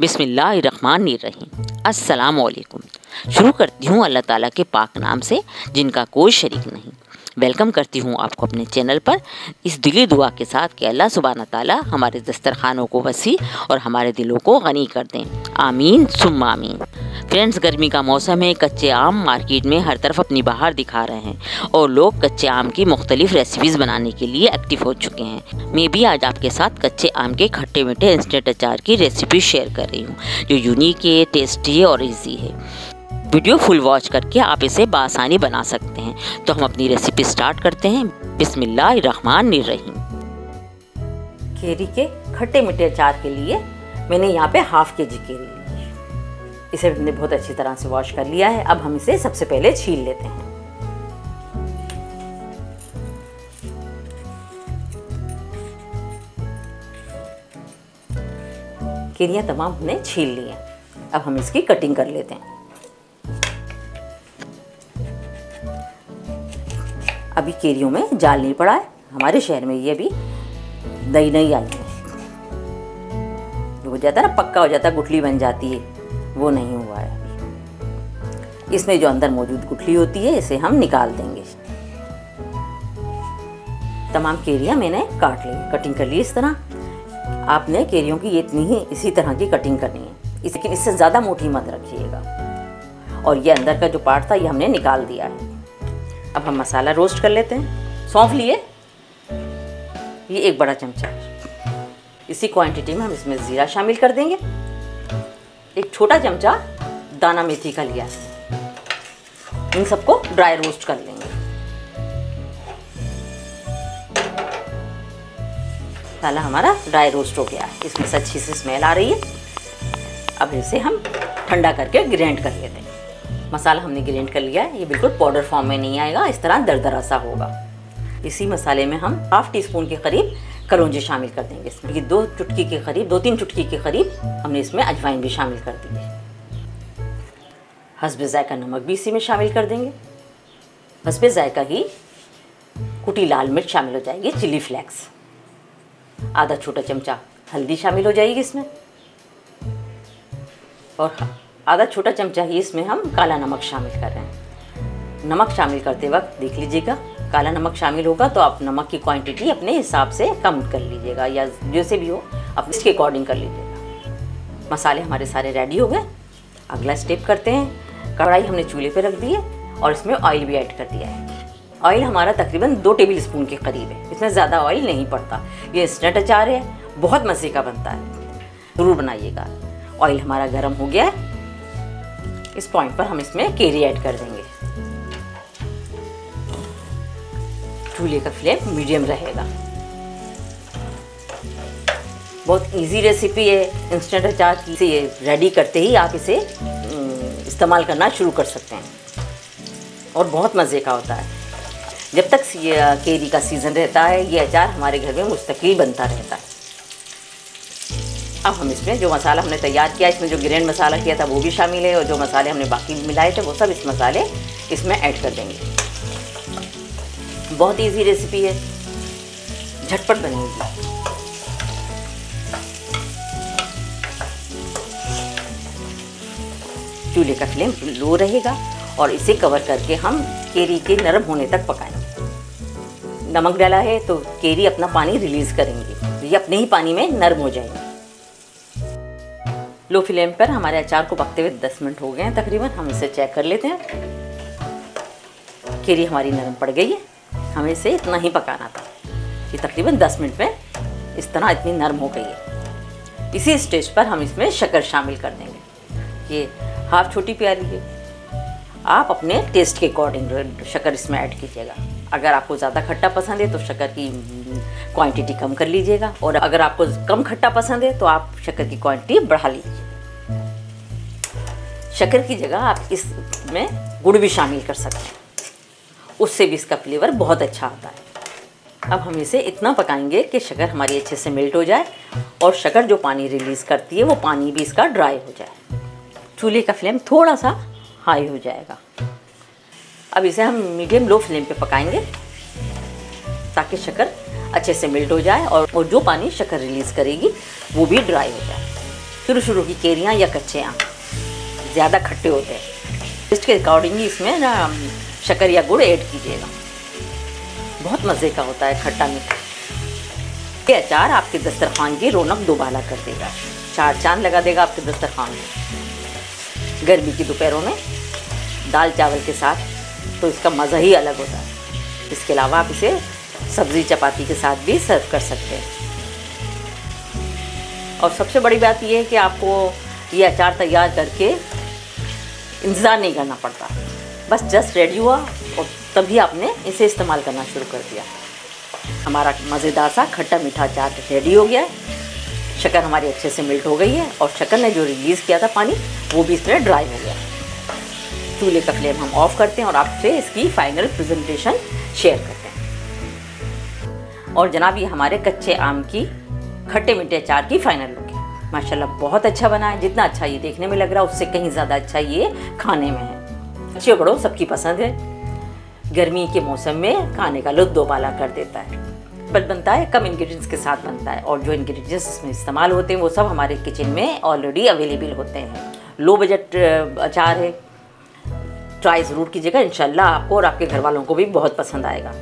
बिस्मिल्लाहिर्रहमानिर्रहीम। अस्सलाम वालेकुम शुरू करती हूँ अल्लाह ताला के पाक नाम से, जिनका कोई शरीक नहीं। वेलकम करती हूँ आपको अपने चैनल पर। इस दिली दुआ के साथ कि अल्लाह सुबहाना ताला हमारे दस्तरखानों को वसी और हमारे दिलों को गनी कर दें। आमीन सुम आमीन। फ्रेंड्स, गर्मी का मौसम है। कच्चे आम मार्केट में हर तरफ़ अपनी बाहर दिखा रहे हैं और लोग कच्चे आम की मुख्तलिफ़ रेसिपीज़ बनाने के लिए एक्टिव हो चुके हैं। मैं भी आज आपके साथ कच्चे आम के खट्टे मीठे इंस्टेंट अचार की रेसिपी शेयर कर रही हूँ, जो यूनिक है टेस्टी है और ईजी है। वीडियो फुल वॉच करके आप इसे बासानी बना सकते हैं। तो हम अपनी रेसिपी स्टार्ट करते हैं। बिस्मिल्लाहिर्रहमानिर्रहीम। केरी के खट्टे मीठे अचार के लिए मैंने यहाँ पे हाफ़ के जी केरी इसे मैंने बहुत अच्छी तरह से वॉश कर लिया है। अब हम इसे सबसे पहले छील लेते हैं। केरियाँ तमाम हमने छील ली हैं। अब हम इसकी कटिंग कर लेते हैं। अभी केरियों में जाल नहीं पड़ा है। हमारे शहर में ये अभी नई नई आई है। हो जाता है ना, पक्का हो जाता है, गुठली बन जाती है। वो नहीं हुआ है। अभी इसमें जो अंदर मौजूद गुठली होती है, इसे हम निकाल देंगे। तमाम केरियाँ मैंने काट ली। कटिंग कर ली इस तरह। आपने केरियों की इतनी ही इसी तरह की कटिंग करनी है। लेकिन इससे ज़्यादा मोटी मत रखिएगा। और ये अंदर का जो पार्ट था, ये हमने निकाल दिया है। अब हम मसाला रोस्ट कर लेते हैं। सौंफ लिए। ये एक बड़ा चमचा इसी क्वांटिटी में हम इसमें ज़ीरा शामिल कर देंगे। एक छोटा चमचा दाना मेथी का लिया। इन सबको ड्राई रोस्ट कर लेंगे। मसाला हमारा ड्राई रोस्ट हो गया। है इसमें से अच्छी सी स्मेल आ रही है। अब इसे हम ठंडा करके ग्राइंड कर लेते हैं। मसाला हमने ग्राइंड कर लिया है। ये बिल्कुल पाउडर फॉर्म में नहीं आएगा। इस तरह दरदरा सा होगा। इसी मसाले में हम हाफ़ टी स्पून के करीब कलौजी शामिल कर देंगे इसमें। दो चुटकी के करीब, दो तीन चुटकी के करीब हमने इसमें अजवाइन भी शामिल कर दी है। हसब ज़ायका नमक भी इसी में शामिल कर देंगे। हसब ज़ायका ही कुटी लाल मिर्च शामिल हो जाएगी चिली फ्लेक्स। आधा छोटा चमचा हल्दी शामिल हो जाएगी इसमें। और आधा छोटा चमचा ही इसमें हम काला नमक शामिल कर रहे हैं। नमक शामिल करते वक्त देख लीजिएगा काला नमक शामिल होगा तो आप नमक की क्वांटिटी अपने हिसाब से कम कर लीजिएगा, या जैसे भी हो, आप इसके अकॉर्डिंग कर लीजिएगा। मसाले हमारे सारे रेडी हो गए। अगला स्टेप करते हैं। कढ़ाई हमने चूल्हे पे रख दी है, और इसमें ऑयल भी ऐड कर दिया है। ऑयल हमारा तकरीबन दो टेबल स्पून के करीब है। इसमें ज़्यादा ऑयल नहीं पड़ता। ये इंस्टेंट अचार है, बहुत मज़े का बनता है। ज़रूर बनाइएगा। ऑयल हमारा गर्म हो गया है। इस पॉइंट पर हम इसमें केरी ऐड कर देंगे। चूल्हे का फ्लेम मीडियम रहेगा। बहुत इजी रेसिपी है इंस्टेंट अचार की से रेडी करते ही आप इसे इस्तेमाल करना शुरू कर सकते हैं। और बहुत मज़े का होता है। जब तक केरी का सीज़न रहता है, ये अचार हमारे घर में मुस्तकिल बनता रहता है। अब हम इसमें जो मसाला हमने तैयार किया, इसमें जो ग्रैंड मसाला किया था, वो भी शामिल है और जो मसाले हमने बाकी मिलाए थे, वो सब इस मसाले, इसमें ऐड कर देंगे। बहुत इजी रेसिपी है। झटपट बनेगी। चूल्हे का फ्लेम लो रहेगा और इसे कवर करके हम केरी के नरम होने तक पकाएँगे। नमक डाला है तो केरी अपना पानी रिलीज़ करेंगे। ये अपने ही पानी में नरम हो जाएँगे। लो फ्लेम पर हमारे अचार को पकते हुए 10 मिनट हो गए हैं तकरीबन। हम इसे चेक कर लेते हैं। केरी हमारी नरम पड़ गई है। हमें इसे इतना ही पकाना था ये तकरीबन 10 मिनट में इस तरह इतनी नरम हो गई है। इसी स्टेज पर हम इसमें शक्कर शामिल कर देंगे। ये हाफ़ छोटी प्याली है। आप अपने टेस्ट के अकॉर्डिंग शक्कर इसमें ऐड कीजिएगा। अगर आपको ज़्यादा खट्टा पसंद है तो शक्कर की क्वांटिटी कम कर लीजिएगा। और अगर आपको कम खट्टा पसंद है तो आप शक्कर की क्वांटिटी बढ़ा लीजिए। शक्कर की जगह आप इसमें गुड़ भी शामिल कर सकते हैं। उससे भी इसका फ्लेवर बहुत अच्छा आता है। अब हम इसे इतना पकाएँगे कि शक्कर हमारी अच्छे से मेल्ट हो जाए और शक्कर जो पानी रिलीज़ करती है वो पानी भी इसका ड्राई हो जाए। चूल्हे का फ्लेम थोड़ा सा हाई हो जाएगा। अब इसे हम मीडियम लो फ्लेम पे पकाएँगे ताकि शक्कर अच्छे से मेल्ट हो जाए और, और जो पानी शक्कर रिलीज़ करेगी वो भी ड्राई हो जाए। शुरू शुरू की केरियाँ या कच्चे आम ज़्यादा खट्टे होते हैं। इसके अकॉर्डिंग ही इसमें ना शक्कर या गुड़ ऐड कीजिएगा। बहुत मज़े का होता है खट्टा मीठा। ये अचार आपके दस्तरखान की रौनक दोबारा कर देगा। चार चाँद लगा देगा आपके दस्तरखान में। गर्मी की दोपहरों में दाल चावल के साथ तो इसका मज़ा ही अलग होता है। इसके अलावा आप इसे सब्ज़ी चपाती के साथ भी सर्व कर सकते हैं। और सबसे बड़ी बात यह है कि आपको ये अचार तैयार करके इंतज़ार नहीं करना पड़ता। बस जस्ट रेडी हुआ और तभी आपने इसे इस्तेमाल करना शुरू कर दिया। हमारा मज़ेदार सा खट्टा मीठा चाट रेडी हो गया है। शक्कर हमारी अच्छे से मिल्ट हो गई है और शक्कर ने जो रिलीज़ किया था पानी, वो भी इसमें ड्राई हो गया। चूल्हे का फ्लेम हम ऑफ़ करते हैं और आपसे इसकी फाइनल प्रेजेंटेशन शेयर करते हैं। और जनाब, ये हमारे कच्चे आम की, खट्टे मीठे अचार की फाइनल लुक है। माशाल्लाह, बहुत अच्छा बना है। जितना अच्छा ये देखने में लग रहा है, उससे कहीं ज़्यादा अच्छा ये खाने में है। अच्छे बड़ो, सबकी पसंद है। गर्मी के मौसम में खाने का लुत्फ दोबाला कर देता है। बट बनता है, कम इंग्रेडिएंट्स के साथ बनता है और जो इंग्रेडिएंट्स इसमें इस्तेमाल होते हैं, वो सब हमारे किचन में ऑलरेडी अवेलेबल होते हैं। लो बजट अचार है। ट्राई ज़रूर कीजिएगा, इंशाल्लाह आपको और आपके घर वालों को भी बहुत पसंद आएगा।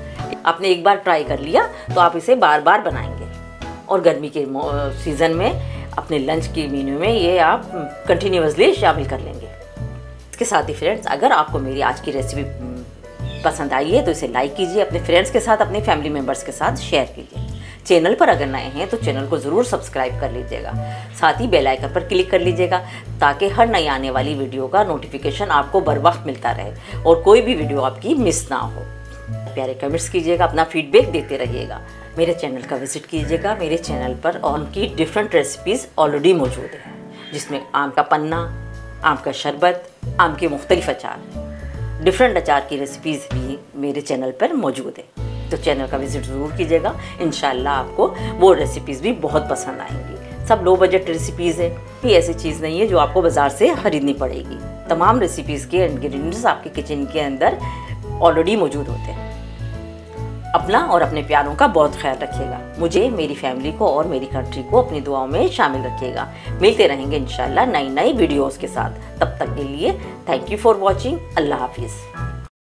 आपने एक बार ट्राई कर लिया तो आप इसे बार बार बनाएँगे। और गर्मी के सीज़न में अपने लंच के मेन्यू में ये आप कंटिन्यूसली शामिल कर लेंगे। इसके साथ ही फ्रेंड्स अगर आपको मेरी आज की रेसिपी पसंद आई है तो इसे लाइक कीजिए, अपने फ्रेंड्स के साथ, अपने फैमिली मेंबर्स के साथ शेयर कीजिए। चैनल पर अगर नए हैं तो चैनल को ज़रूर सब्सक्राइब कर लीजिएगा। साथ ही बेल आइकन पर क्लिक कर लीजिएगा, ताकि हर नई आने वाली वीडियो का नोटिफिकेशन आपको बर वक्त मिलता रहे, और कोई भी वीडियो आपकी मिस ना हो। प्यारे कमेंट्स कीजिएगा, अपना फीडबैक देते रहिएगा। मेरे चैनल का विज़िट कीजिएगा, मेरे चैनल पर और उनकी डिफरेंट रेसिपीज़ ऑलरेडी मौजूद हैं, जिसमें आम का पन्ना, आम का शरबत आम के मुख्तलिफ़ अचार। डिफरेंट अचार की रेसिपीज़ भी मेरे चैनल पर मौजूद है। तो चैनल का विज़िट ज़रूर कीजिएगा। इन आपको वो रेसिपीज़ भी बहुत पसंद आएँगी। सब लो बजट रेसिपीज़ है। कोई ऐसी चीज़ नहीं है जो आपको बाज़ार से ख़रीदनी पड़ेगी। तमाम रेसिपीज़ के इन्ग्रीडियंट्स आपके किचन के अंदर ऑलरेडी मौजूद होते हैं। अपना और अपने प्यारों का बहुत ख्याल रखिएगा। मुझे, मेरी फैमिली को और मेरी कंट्री को अपनी दुआओं में शामिल रखिएगा। मिलते रहेंगे इंशाल्लाह नई नई वीडियोस के साथ। तब तक के लिए थैंक यू फॉर वॉचिंग अल्लाह हाफिज़।